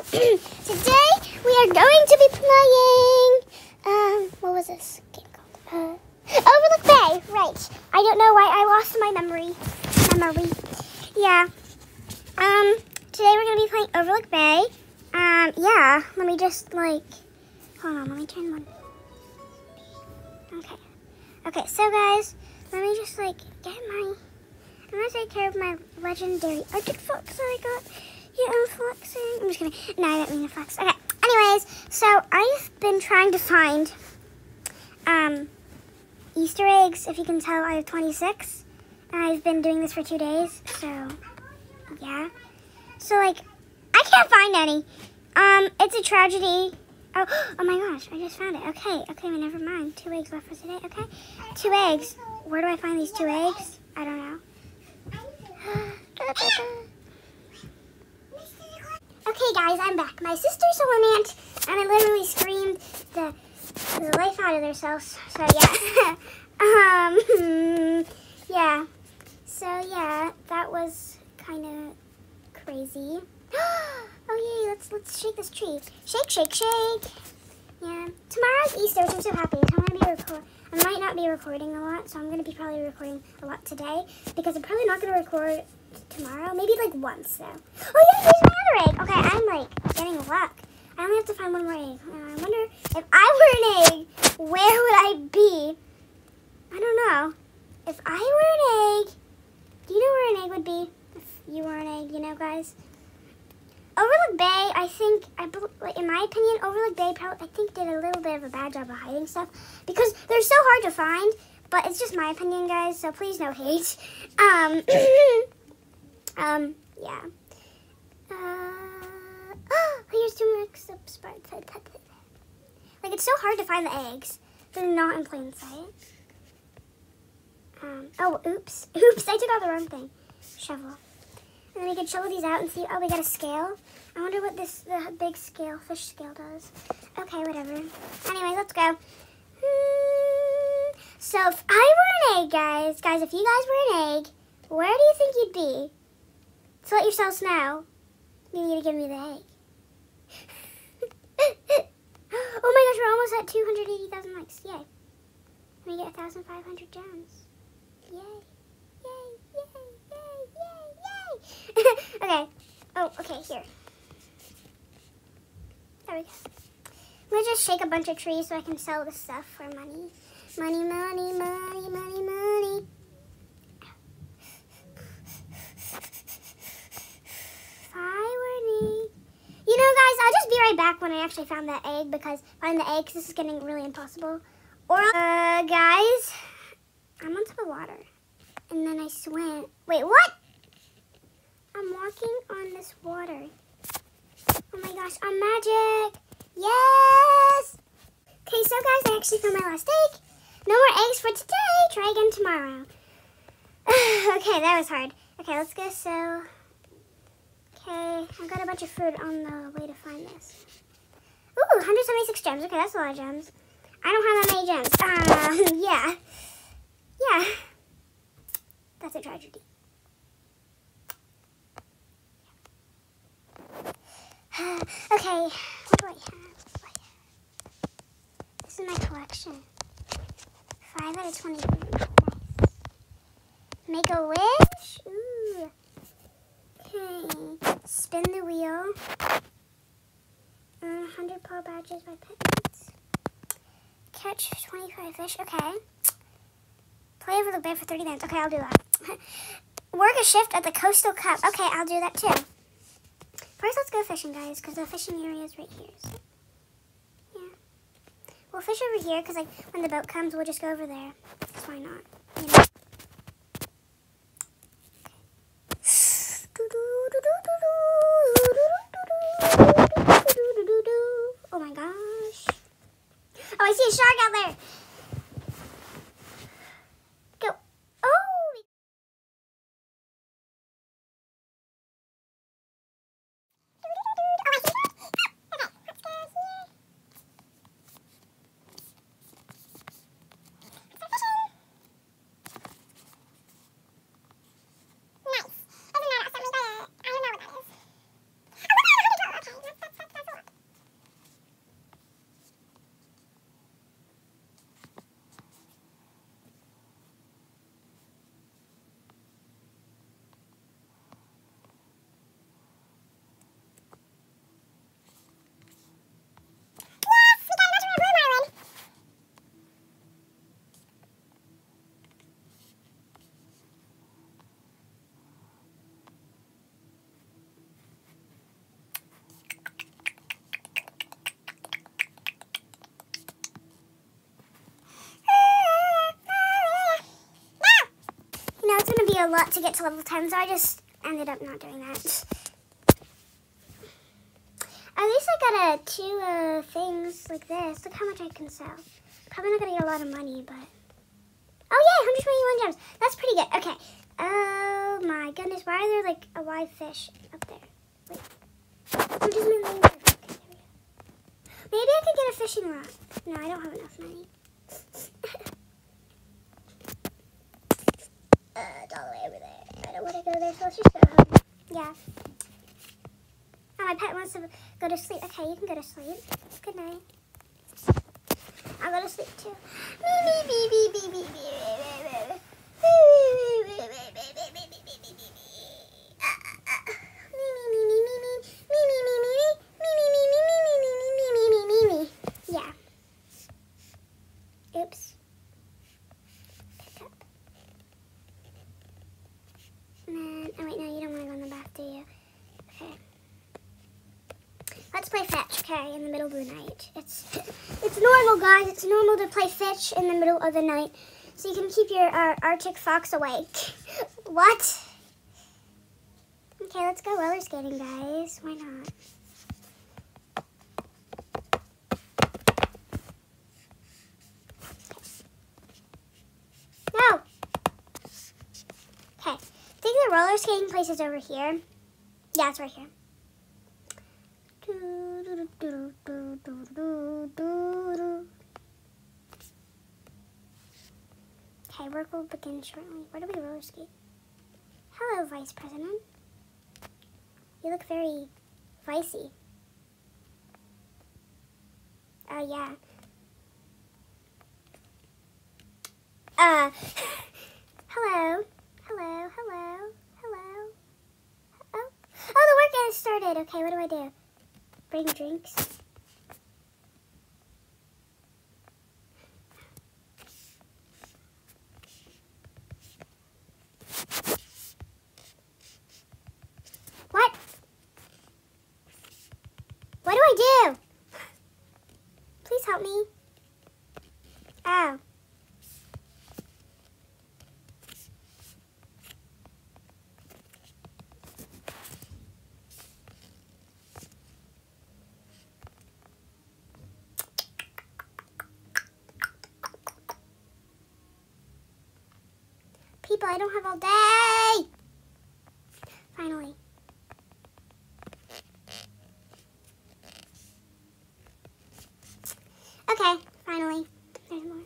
today we are going to be playing. Um, what was this game called? Uh, Overlook Bay. Right. I don't know why I lost my memory. Memory. Yeah. Um, today we're gonna be playing Overlook Bay. Um, yeah. Let me just like. Hold on. Let me turn one. Okay. Okay. So guys, let me just like get my. I'm gonna take care of my legendary Arctic Fox that I got. Yeah, I'm flexing. I'm just kidding. No, I don't mean to flex. Okay. Anyways, so I've been trying to find um, Easter eggs. If you can tell, I have 26. And I've been doing this for two days. So, yeah. So, like, I can't find any. Um, it's a tragedy. Oh, oh my gosh, I just found it. Okay, okay, well, never mind. Two eggs left for today. Okay, two eggs. Where do I find these two eggs? I don't know. Okay, guys, I'm back. My sister saw an ant, and I literally screamed the, the life out of themselves. So yeah, um, yeah. So yeah, that was kind of crazy. oh yay! Let's let's shake this tree. Shake, shake, shake. Yeah. Tomorrow's Easter, which I'm so happy. So I'm gonna be record. I might not be recording a lot, so I'm gonna be probably recording a lot today because I'm probably not gonna record tomorrow. Maybe like once though. Oh yeah, here's my other egg. Okay, I'm like getting luck. I only have to find one more egg. Uh, I wonder if I were an egg, where would I be? I don't know. If I were an egg, do you know where an egg would be? If you were an egg, you know, guys. Overlook Bay, I think, I in my opinion, Overlook Bay probably, I think, did a little bit of a bad job of hiding stuff because they're so hard to find. But it's just my opinion, guys. So please no hate. Um. Um, yeah. Uh, oh, here's two up sparks. Like, it's so hard to find the eggs. They're not in plain sight. Um, oh, oops. Oops, I took out the wrong thing. Shovel. And then we can shovel these out and see, oh, we got a scale. I wonder what this the big scale, fish scale does. Okay, whatever. Anyway, let's go. Hmm. So if I were an egg, guys, guys, if you guys were an egg, where do you think you'd be? So let yourselves know. You need to give me the egg. oh my gosh, we're almost at 280,000 likes. Yay. We get 1,500 gems. Yay. Yay, yay, yay, yay, okay. Oh, okay, here. There we go. I'm going to just shake a bunch of trees so I can sell this stuff for money. Money, money, money, money, money. You know, guys, I'll just be right back when I actually found that egg because finding the egg, this is getting really impossible. Or, uh, guys, I'm on top of water. And then I swim. Wait, what? I'm walking on this water. Oh my gosh, I'm magic. Yes! Okay, so guys, I actually found my last egg. No more eggs for today. Try again tomorrow. okay, that was hard. Okay, let's go so... Okay, I've got a bunch of food on the way to find this. Ooh, 176 gems. Okay, that's a lot of gems. I don't have that many gems. Um, yeah. Yeah. That's a tragedy. okay, what do I have? This is my collection. 5 out of 20. Nice. Make a wish? Ooh. Okay. Spin the wheel. Uh, 100 paw badges by pets. Catch 25 fish. Okay. Play over the bay for 30 minutes. Okay, I'll do that. Work a shift at the Coastal Cup. Okay, I'll do that too. First, let's go fishing, guys, because the fishing area is right here. So, yeah. We'll fish over here, because like when the boat comes, we'll just go over there. Why not? You know? A lot to get to level 10, so I just ended up not doing that. At least I got uh, two uh, things like this. Look how much I can sell. Probably not going to get a lot of money, but... Oh, yeah, 121 gems. That's pretty good. Okay. Oh, my goodness. Why are there, like, a live fish up there? Wait. I'm just moving. Maybe I could get a fishing rod. No, I don't have enough money. uh, it's all the way over there. I don't want to go there, so let's just go home. Yeah. Oh, my pet wants to go to sleep. Okay, you can go to sleep. Good night. I'll go to sleep too. Me, me, me, me, me, me, me, Yeah. Oops. Pick up. And then, oh wait, no, you don't want to go in the bath, do you? Okay. Let's play fetch, okay, in the middle of the night. It's it's normal, guys. It's normal to play fetch in the middle of the night. So you can keep your uh, Arctic fox awake. what? Okay, let's go roller skating, guys. Why not? No! Okay, I think the roller skating place is over here. Yeah, it's right here. Okay, work will begin shortly. Where do we roller skate? Hello, Vice President. You look very vicey. Oh, yeah. Uh, hello. Hello, hello, hello. Oh, oh, the work has started. Okay, what do I do? Bring drinks. What? What do I do? Please help me. Oh. I don't have all day. Finally. Okay, finally. There's more.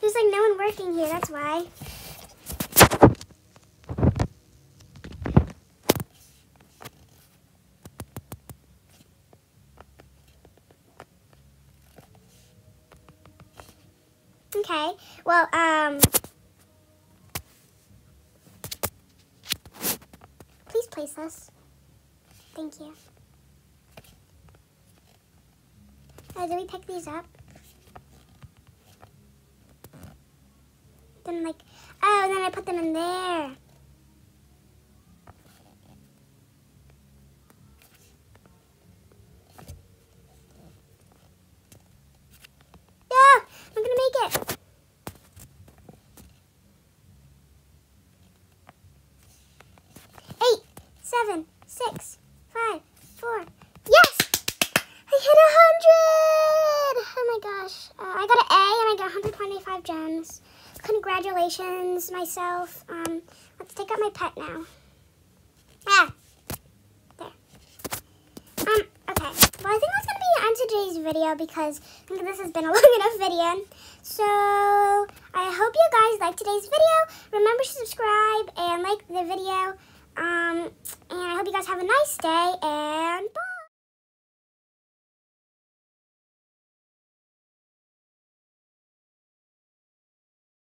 There's like no one working here, that's why. Okay, well, um... Please place this. Thank you. Oh, did we pick these up? Then like, oh, then I put them in there. 25 gems. Congratulations, myself. Um, let's take out my pet now. Ah! There. Um, okay. Well, I think that's going to be the end of today's video because I think this has been a long enough video. So, I hope you guys liked today's video. Remember to subscribe and like the video. Um, and I hope you guys have a nice day, and bye!